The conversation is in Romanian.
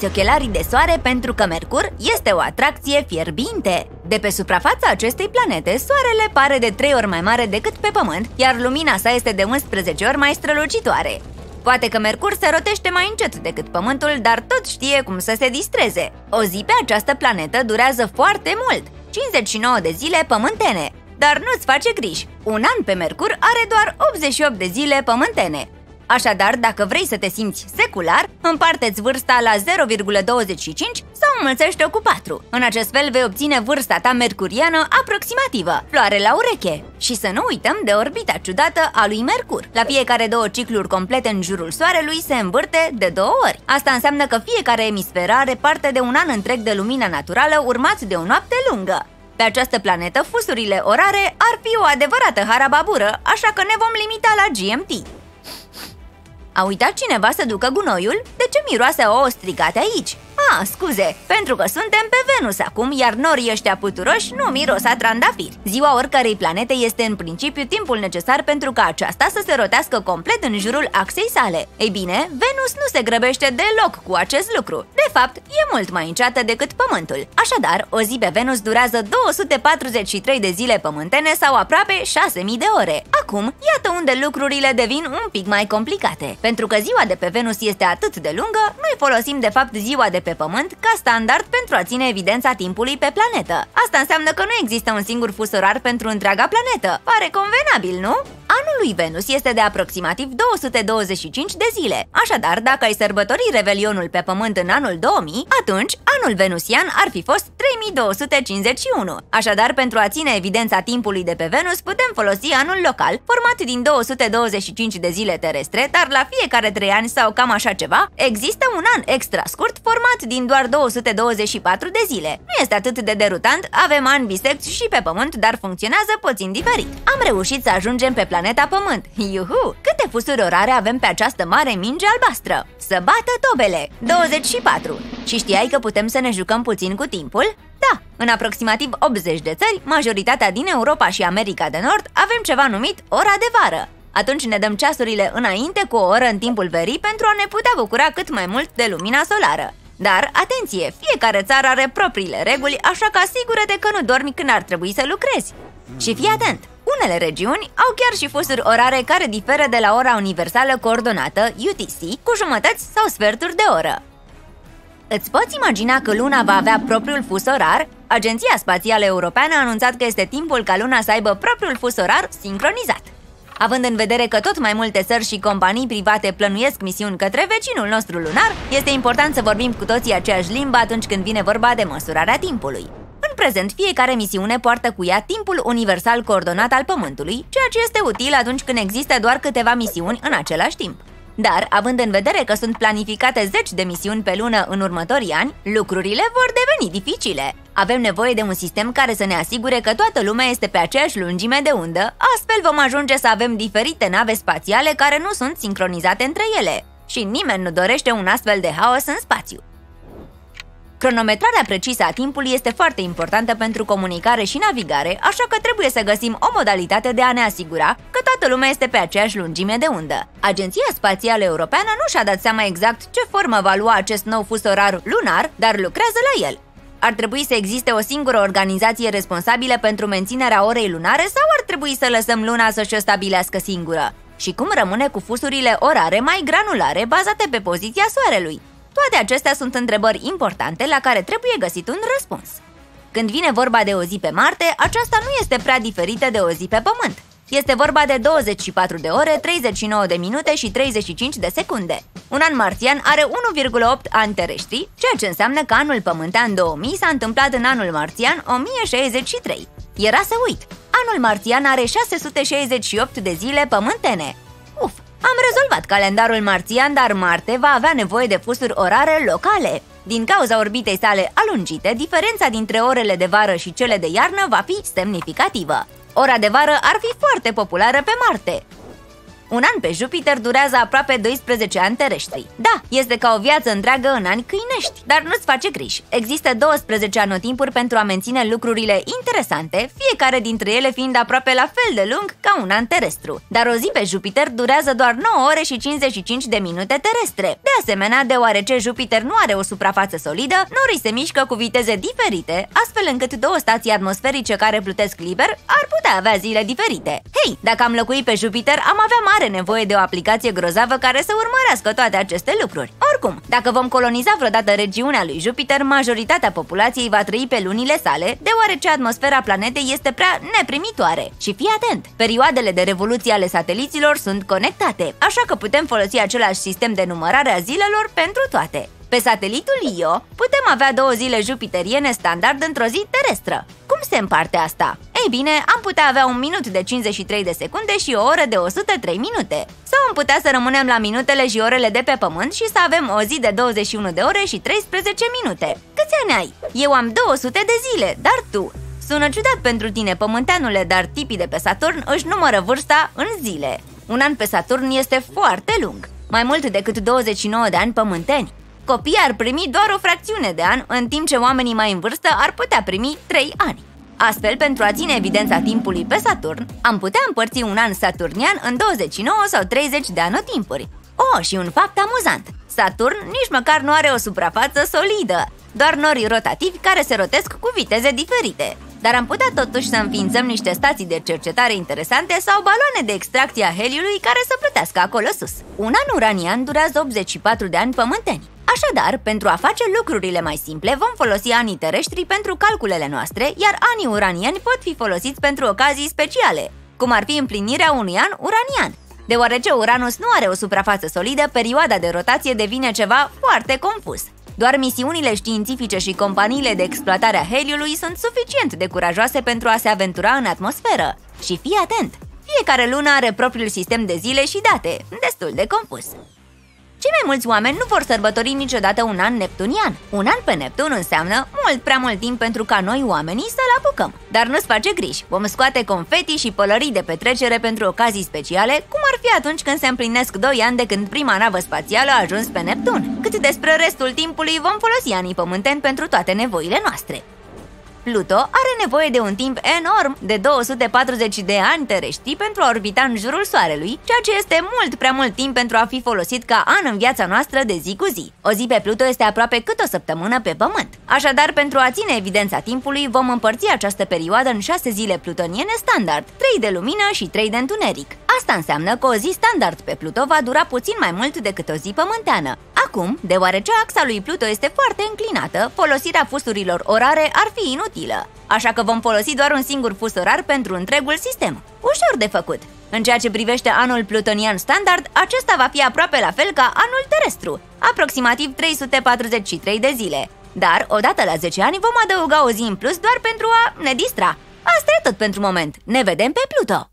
Purtați ochelarii de soare pentru că Mercur este o atracție fierbinte. De pe suprafața acestei planete, soarele pare de 3 ori mai mare decât pe Pământ, iar lumina sa este de 11 ori mai strălucitoare. Poate că Mercur se rotește mai încet decât Pământul, dar tot știe cum să se distreze. O zi pe această planetă durează foarte mult, 59 de zile pământene. Dar nu-ți face griji, un an pe Mercur are doar 88 de zile pământene. Așadar, dacă vrei să te simți secular, împarte-ți vârsta la 0,25 sau înmulțește-o cu 4. În acest fel vei obține vârsta ta mercuriană aproximativă, floare la ureche. Și să nu uităm de orbita ciudată a lui Mercur. La fiecare două cicluri complete în jurul Soarelui se învârte de două ori. Asta înseamnă că fiecare emisferă are parte de un an întreg de lumină naturală urmat de o noapte lungă. Pe această planetă, fusurile orare ar fi o adevărată harababură, așa că ne vom limita la GMT. A uitat cineva să ducă gunoiul? De ce miroase ouă stricate aici? Ah, scuze, pentru că suntem pe Venus acum, iar norii ăștia puturoși nu miros a trandafiri. Ziua oricărei planete este în principiu timpul necesar pentru ca aceasta să se rotească complet în jurul axei sale. Ei bine, Venus nu se grăbește deloc cu acest lucru. De fapt, e mult mai înceată decât Pământul. Așadar, o zi pe Venus durează 243 de zile pământene sau aproape 6000 de ore. Acum, iată unde lucrurile devin un pic mai complicate. Pentru că ziua de pe Venus este atât de lungă, noi folosim de fapt ziua de pe Pământ ca standard pentru a ține evidența timpului pe planetă. Asta înseamnă că nu există un singur fus orar pentru întreaga planetă. Pare convenabil, nu? Anul lui Venus este de aproximativ 225 de zile. Așadar, dacă ai sărbători Revelionul pe Pământ în anul 2000, atunci anul venusian ar fi fost 3251. Așadar, pentru a ține evidența timpului de pe Venus, putem folosi anul local, format din 225 de zile terestre, dar la fiecare 3 ani sau cam așa ceva, există un an extra scurt format din doar 224 de zile. Nu este atât de derutant, avem ani bisecți și pe Pământ, dar funcționează puțin diferit. Am reușit să ajungem pe planeta Pământ. Iuhu! Câte fusuri orare avem pe această mare minge albastră? Să bată tobele! 24! Și știai că putem să ne jucăm puțin cu timpul? Da, în aproximativ 80 de țări, majoritatea din Europa și America de Nord, avem ceva numit ora de vară. Atunci ne dăm ceasurile înainte cu o oră în timpul verii pentru a ne putea bucura cât mai mult de lumina solară. Dar, atenție, fiecare țară are propriile reguli, așa că asigură-te că nu dormi când ar trebui să lucrezi. Și fii atent! Unele regiuni au chiar și fusuri orare care diferă de la ora universală coordonată, UTC, cu jumătăți sau sferturi de oră. Îți poți imagina că Luna va avea propriul fus orar? Agenția Spațială Europeană a anunțat că este timpul ca Luna să aibă propriul fus orar sincronizat. Având în vedere că tot mai multe țări și companii private plănuiesc misiuni către vecinul nostru lunar, este important să vorbim cu toții aceeași limbă atunci când vine vorba de măsurarea timpului. În prezent, fiecare misiune poartă cu ea timpul universal coordonat al Pământului, ceea ce este util atunci când există doar câteva misiuni în același timp. Dar, având în vedere că sunt planificate zeci de misiuni pe lună în următorii ani, lucrurile vor deveni dificile. Avem nevoie de un sistem care să ne asigure că toată lumea este pe aceeași lungime de undă, astfel vom ajunge să avem diferite nave spațiale care nu sunt sincronizate între ele. Și nimeni nu dorește un astfel de haos în spațiu. Cronometrarea precisă a timpului este foarte importantă pentru comunicare și navigare, așa că trebuie să găsim o modalitate de a ne asigura că toată lumea este pe aceeași lungime de undă. Agenția Spațială Europeană nu și-a dat seama exact ce formă va lua acest nou fus orar lunar, dar lucrează la el. Ar trebui să existe o singură organizație responsabilă pentru menținerea orei lunare sau ar trebui să lăsăm luna să-și o stabilească singură? Și cum rămâne cu fusurile orare mai granulare bazate pe poziția Soarelui? Toate acestea sunt întrebări importante la care trebuie găsit un răspuns. Când vine vorba de o zi pe Marte, aceasta nu este prea diferită de o zi pe Pământ. Este vorba de 24 de ore, 39 de minute și 35 de secunde. Un an marțian are 1,8 ani terestri, ceea ce înseamnă că anul pământean 2000 s-a întâmplat în anul marțian 1063. Era să uit, anul marțian are 668 de zile pământene. Uf, am rezolvat calendarul marțian, dar Marte va avea nevoie de fusuri orare locale. Din cauza orbitei sale alungite, diferența dintre orele de vară și cele de iarnă va fi semnificativă. Ora de vară ar fi foarte populară pe Marte. Un an pe Jupiter durează aproape 12 ani terestri. Da, este ca o viață întreagă în ani câinești, dar nu-ți face griji. Există 12 anotimpuri pentru a menține lucrurile interesante, fiecare dintre ele fiind aproape la fel de lung ca un an terestru. Dar o zi pe Jupiter durează doar 9 ore și 55 de minute terestre. De asemenea, deoarece Jupiter nu are o suprafață solidă, norii se mișcă cu viteze diferite, astfel încât două stații atmosferice care plutesc liber ar putea avea zile diferite. Hei, dacă am locuit pe Jupiter, am avea mare nevoie de o aplicație grozavă care să urmărească toate aceste lucruri. Oricum, dacă vom coloniza vreodată regiunea lui Jupiter, majoritatea populației va trăi pe lunile sale, deoarece atmosfera planetei este prea neprimitoare. Și fii atent, perioadele de revoluție ale sateliților sunt conectate, așa că putem folosi același sistem de numărare a zilelor pentru toate. Pe satelitul Io putem avea două zile jupiteriene standard într-o zi terestră. Cum se împarte asta? Ei bine, am putea avea un minut de 53 de secunde și o oră de 103 minute. Sau am putea să rămânem la minutele și orele de pe pământ și să avem o zi de 21 de ore și 13 minute. Câți ani ai? Eu am 200 de zile, dar tu? Sună ciudat pentru tine, pământeanule, dar tipii de pe Saturn își numără vârsta în zile. Un an pe Saturn este foarte lung, mai mult decât 29 de ani pământeni copiii ar primi doar o fracțiune de an, în timp ce oamenii mai în vârstă ar putea primi 3 ani. Astfel, pentru a ține evidența timpului pe Saturn, am putea împărți un an saturnian în 29 sau 30 de anotimpuri. Oh, și un fapt amuzant! Saturn nici măcar nu are o suprafață solidă, doar nori rotativi care se rotesc cu viteze diferite. Dar am putea totuși să înființăm niște stații de cercetare interesante sau baloane de extracție a heliului care să plutească acolo sus. Un an uranian durează 84 de ani pământeni. Așadar, pentru a face lucrurile mai simple, vom folosi anii terestri pentru calculele noastre, iar anii uranieni pot fi folosiți pentru ocazii speciale, cum ar fi împlinirea unui an uranian. Deoarece Uranus nu are o suprafață solidă, perioada de rotație devine ceva foarte confuz. Doar misiunile științifice și companiile de exploatare a heliului sunt suficient de curajoase pentru a se aventura în atmosferă. Și fii atent! Fiecare lună are propriul sistem de zile și date, destul de confuz. Cei mai mulți oameni nu vor sărbători niciodată un an neptunian. Un an pe Neptun înseamnă mult prea mult timp pentru ca noi oamenii să-l apucăm. Dar nu-ți face griji, vom scoate confeti și pălării de petrecere pentru ocazii speciale, cum ar fi atunci când se împlinesc 2 ani de când prima navă spațială a ajuns pe Neptun. Cât despre restul timpului, vom folosi anii pământeni pentru toate nevoile noastre. Pluto are nevoie de un timp enorm de 240 de ani terestri pentru a orbita în jurul Soarelui, ceea ce este mult prea mult timp pentru a fi folosit ca an în viața noastră de zi cu zi. O zi pe Pluto este aproape cât o săptămână pe Pământ. Așadar, pentru a ține evidența timpului, vom împărți această perioadă în 6 zile plutoniene standard, 3 de lumină și 3 de întuneric. Asta înseamnă că o zi standard pe Pluto va dura puțin mai mult decât o zi pământeană. Acum, deoarece axa lui Pluto este foarte înclinată, folosirea fusurilor orare ar fi inutilă. Așa că vom folosi doar un singur fus orar pentru întregul sistem. Ușor de făcut. În ceea ce privește anul plutonian standard, acesta va fi aproape la fel ca anul terestru, aproximativ 343 de zile. Dar, odată la 10 ani, vom adăuga o zi în plus doar pentru a ne distra. Asta e tot pentru moment. Ne vedem pe Pluto!